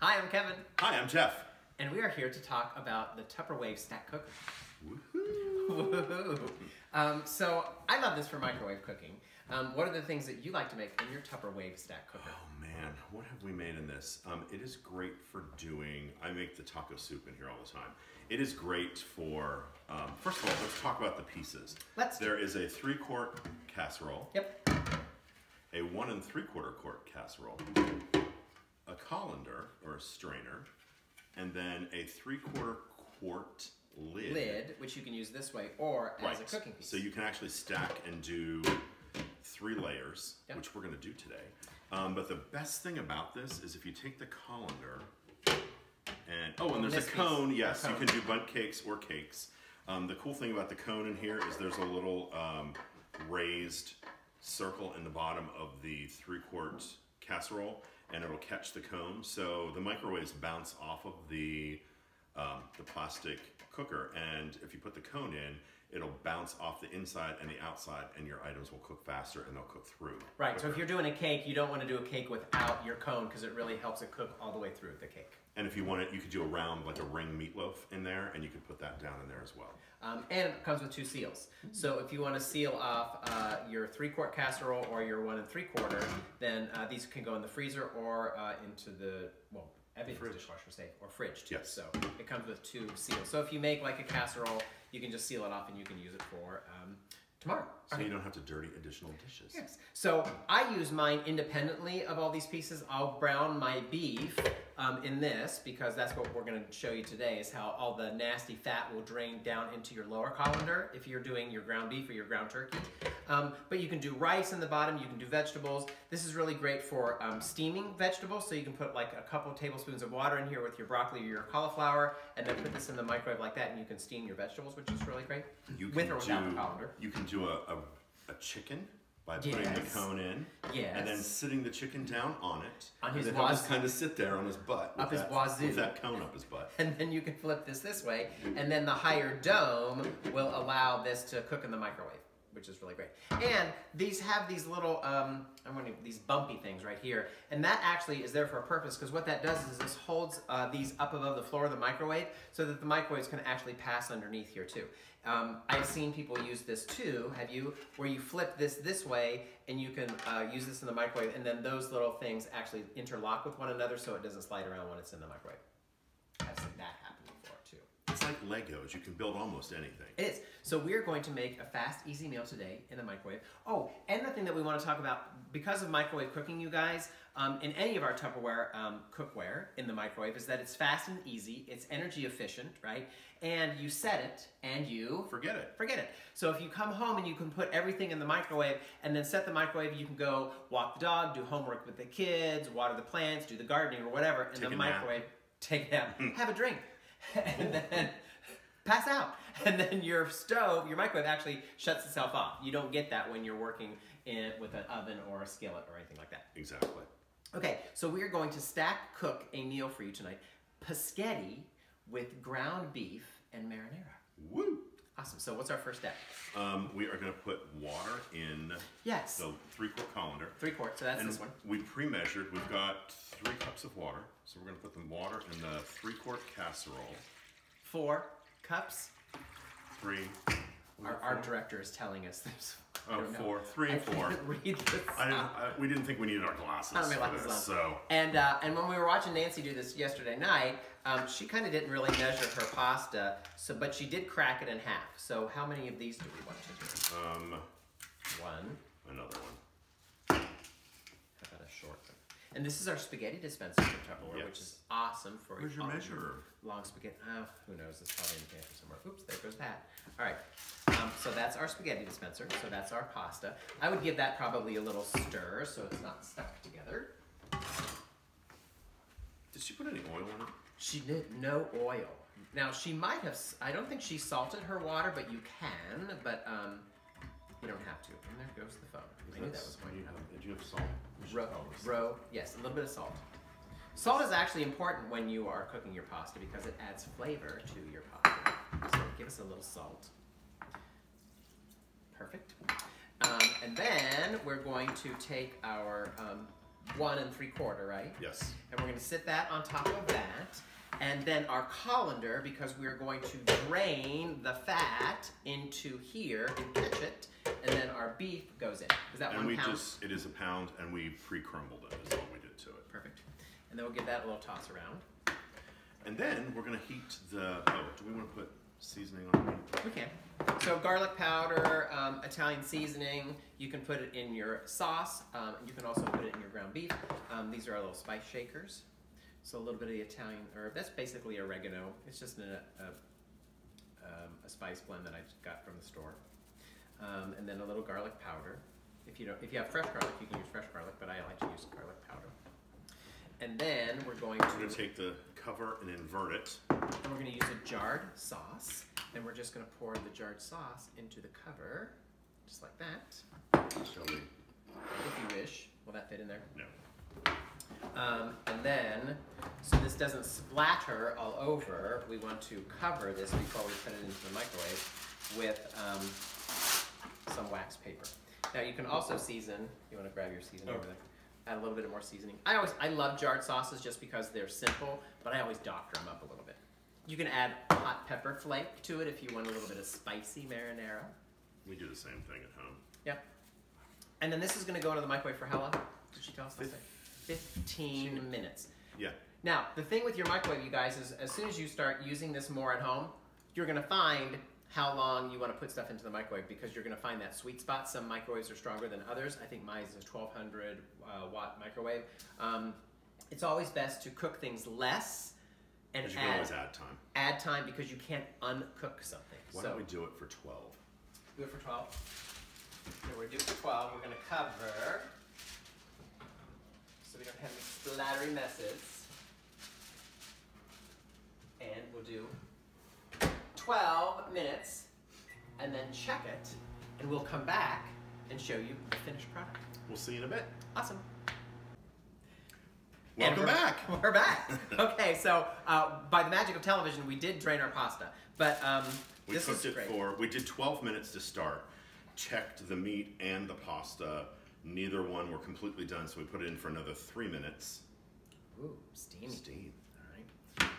Hi, I'm Kevin, Hi, I'm Jeff. and we are here to talk about the Tupperwave Stack Cooker. Woohoo. Um, so, I love this for microwave cooking. Um, what are the things that you like to make in your Tupperwave Stack Cooker? Oh man, what have we made in this? Um, it is great for doing. I make the taco soup in here all the time. It is great for. Um, first of all, let's talk about the pieces. Let's There is a three-quart casserole, Yep. a one and three-quarter quart casserole, a colander or a strainer, and then a three-quarter quart lid. Lid, which you can use this way or as a cooking piece. So you can actually stack and do three layers, Yep. which we're going to do today. Um, but the best thing about this is if you take the colander and oh, and there's This a piece, cone. a Yes, cone. you can do bundt cakes or cakes. Um, the cool thing about the cone in here is there's a little um, raised circle in the bottom of the three-quart casserole, and it'll catch the cone. So the microwaves bounce off of the um, the plastic cooker, and if you put the cone in, it'll bounce off the inside and the outside, and your items will cook faster and they'll cook through. Right, so if you're doing a cake, you don't want to do a cake without your cone because it really helps it cook all the way through the cake. and if you want it, you could do a round like a ring meatloaf in there, and you could put that down in there as well. Um, and it comes with two seals. So if you want to seal off uh, your three quart casserole or your one and three quarter, then uh, these can go in the freezer or uh, into the, well, everything's dishwasher safe, or fridge too. Yes. So it comes with two seals. So if you make like a casserole, you can just seal it off and you can use it for um, tomorrow. So Okay. you don't have to dirty additional dishes. Yes. So I use mine independently of all these pieces. I'll brown my beef um, in this because that's what we're going to show you today is how all the nasty fat will drain down into your lower colander if you're doing your ground beef or your ground turkey. Um, but you can do rice in the bottom. You can do vegetables. This is really great for um, steaming vegetables. So you can put like a couple tablespoons of water in here with your broccoli or your cauliflower and then put this in the microwave like that and you can steam your vegetables, which is really great. You With can or without do, the colander. You can do a, a, a chicken by putting the cone in, and then sitting the chicken down on it, On and his then just kind of sit there on his butt Up his that, wazoo. with that cone up his butt. and then you can flip this this way, and then the higher dome will allow this to cook in the microwave, which is really great. And these have these little, um, I'm going to these bumpy things right here, and that actually is there for a purpose because what that does is this holds uh, these up above the floor of the microwave so that the microwaves can actually pass underneath here too. Um, I've seen people use this too, have you, where you flip this this way and you can uh, use this in the microwave and then those little things actually interlock with one another so it doesn't slide around when it's in the microwave. I've seen that happen before too. It's like Legos. You can build almost anything. It is. So we're going to make a fast, easy meal today in the microwave. Oh, and the thing that we want to talk about, because of microwave cooking, you guys, um, in any of our Tupperware um, cookware in the microwave, is that it's fast and easy, it's energy efficient, right? And you set it and you Forget it. forget it. So if you come home and you can put everything in the microwave and then set the microwave, you can go walk the dog, do homework with the kids, water the plants, do the gardening or whatever in Take the a nap. microwave. Take a nap, have a drink, and then pass out. And then your stove, your microwave actually shuts itself off. You don't get that when you're working in with an oven or a skillet or anything like that. Exactly. Okay, so we are going to stack cook a meal for you tonight. Paschetti with ground beef and marinara. Woo! Awesome. So what's our first step? Um, we are going to put water in Yes. the three-quart colander. Three quarts, so that's and this one. we pre-measured. We've got three cups of water. So we're going to put the water in the three-quart casserole. Four cups. Three. Our art director is telling us this. Oh, four. Three, I four. read this. I didn't, I, we didn't think we needed our glasses I don't for this, this so And uh, and when we were watching Nancy do this yesterday night, um, she kind of didn't really measure her pasta. So, but she did crack it in half. So, how many of these do we want to do? um, One. another one. How about a short one? And this is our spaghetti dispenser from Tupperware, which is awesome for Where's your long- measurer? Long spaghetti. Oh, who knows? It's probably in the pantry somewhere. Oops, there goes that. All right. Um, so that's our spaghetti dispenser. So that's our pasta. I would give that probably a little stir so it's not stuck together. Did she put any oil in it? She did no oil. Now she might have. I don't think she salted her water, but you can. But um, you don't have to. And there goes the phone. I knew that was going you to happen. Did you have salt? We should Row, probably salt. row, yes, a little bit of salt. Salt is actually important when you are cooking your pasta because it adds flavor to your pasta. So give us a little salt. Perfect. Um, and then we're going to take our um, one and three quarter, right? Yes. And we're going to sit that on top of that. And then our colander, because we're going to drain the fat into here and catch it, and then our beef goes in. Is that And one we pound? just, it is a pound and we pre-crumbled it is all we did to it. Perfect. And then we'll give that a little toss around. And then we're gonna heat the, oh, do we wanna put seasoning on it? Can. So garlic powder, um, Italian seasoning. You can put it in your sauce. Um, you can also put it in your ground beef. Um, these are our little spice shakers. So a little bit of the Italian herb. That's basically oregano. It's just a, a, um, a spice blend that I got from the store. Um, and then a little garlic powder. If you don't, if you have fresh garlic, you can use fresh garlic, but I like to use garlic powder. And then we're going We're to gonna take the cover and invert it. and we're going to use a jarred sauce, and we're just going to pour the jarred sauce into the cover, just like that, Shall we? if you wish. Will that fit in there? No. Um, and then, so this doesn't splatter all over, we want to cover this before we put it into the microwave with um, some wax paper. Now you can also season. You want to grab your seasoning over there. Add a little bit more seasoning. I always I love jarred sauces just because they're simple, but I always doctor them up a little bit. You can add hot pepper flake to it if you want a little bit of spicy marinara. We do the same thing at home. Yep. And then this is going to go into the microwave for how long? Did she tell us? last time? Fifteen minutes. Yeah. Now, the thing with your microwave, you guys, is as soon as you start using this more at home, you're going to find how long you want to put stuff into the microwave because you're going to find that sweet spot. Some microwaves are stronger than others. I think mine is a 1200 uh, watt microwave. Um, it's always best to cook things less and Because you can add, always add time. add time because you can't uncook something. Why so don't we do it for 12? do it for 12. So we're doing for 12. We're going to cover so we don't have any splattery messes. And we'll do 12 minutes and then check it. And we'll come back and show you the finished product. We'll see you in a bit. Awesome. And Welcome we're- back. We're back. okay, so uh, by the magic of television, we did drain our pasta. But um, We this cooked it great. for, we did 12 minutes to start, checked the meat and the pasta. Neither one were completely done, so we put it in for another three minutes. Ooh, steamy. Steam.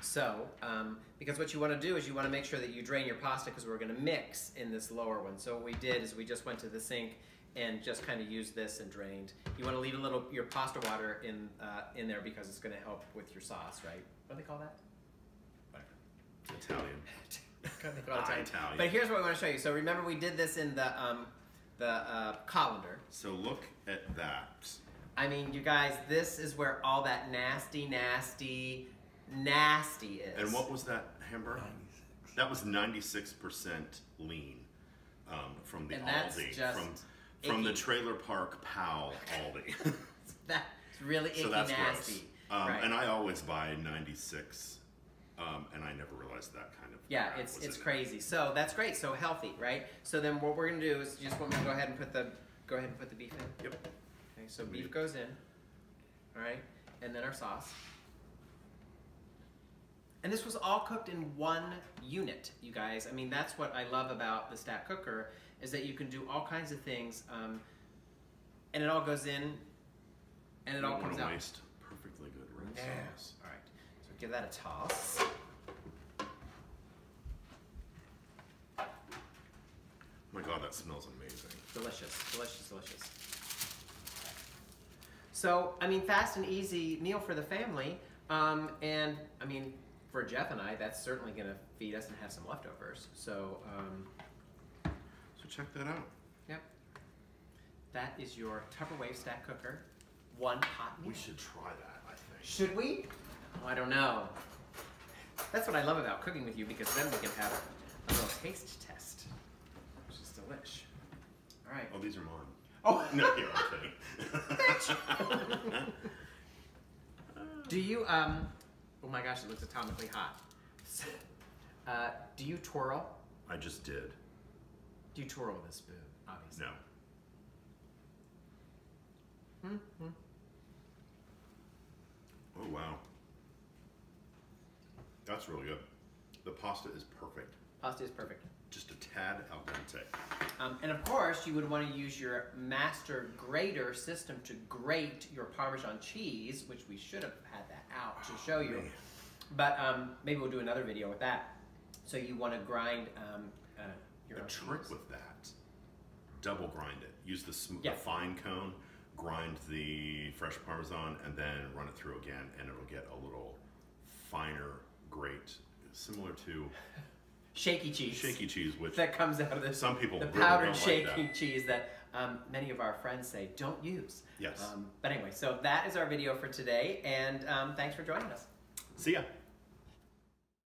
So, um, because what you want to do is you want to make sure that you drain your pasta because we're going to mix in this lower one. So what we did is we just went to the sink and just kind of used this and drained. You want to leave a little your pasta water in uh, in there because it's going to help with your sauce, right? What do they call that? Italian. They call it Ah, Italian. Italian. But here's what we want to show you. So remember we did this in the um, the uh, colander. So look at that. I mean, you guys, this is where all that nasty, nasty, nasty is. And what was that hamburger? That was 96% lean um, from the And that's Aldi. just from from the trailer park Pal Aldi. That's really icky so that's nasty. gross. Um, right. And I always buy 96, um, and I never realized that kind of. yeah, it's was it's in it. crazy. So that's great. So healthy, right? So then what we're gonna do is you just want me to go ahead and put the go ahead and put the beef in. Yep. Okay, so We- beef goes in. All right, and then our sauce. And this was all cooked in one unit, you guys. I mean, that's what I love about the stack cooker is that you can do all kinds of things, um, and it all goes in, and it You all comes out. waste perfectly good red Yeah. sauce. All right, so give that a toss. Oh my God, that smells amazing. Delicious, delicious, delicious. So, I mean, fast and easy meal for the family. Um, and, I mean, for Jeff and I, that's certainly going to feed us and have some leftovers. So, um, So check that out. yep. That is your Tupperware stack cooker. One pot meal. We should try that. I think. Should we? Oh, I don't know. That's what I love about cooking with you because then we can have a little taste test, which is delish. All right. Oh, these are mine. Oh, No, here, I'm kidding. Do you um? Oh my gosh, it looks atomically hot. Uh, do you twirl? I just did. Do you twirl with a spoon? Obviously. No. Hmm, hmm. Oh wow. That's really good. The pasta is perfect. Pasta is perfect. Just a tad al dente. Um, and of course, you would want to use your master grater system to grate your Parmesan cheese, which we should have had that out to show you. Man. But um, maybe we'll do another video with that. So you want to grind um, uh, your A trick cheese. with that, double grind it. Use the, Yeah. the fine cone, grind the fresh Parmesan, and then run it through again, and it'll get a little finer grate, similar to shaky cheese. shaky cheese, which that comes out of the some people the really powdered don't like cheese that um, many of our friends say don't use. Yes. Um, but anyway, so that is our video for today, and um, thanks for joining us. See ya.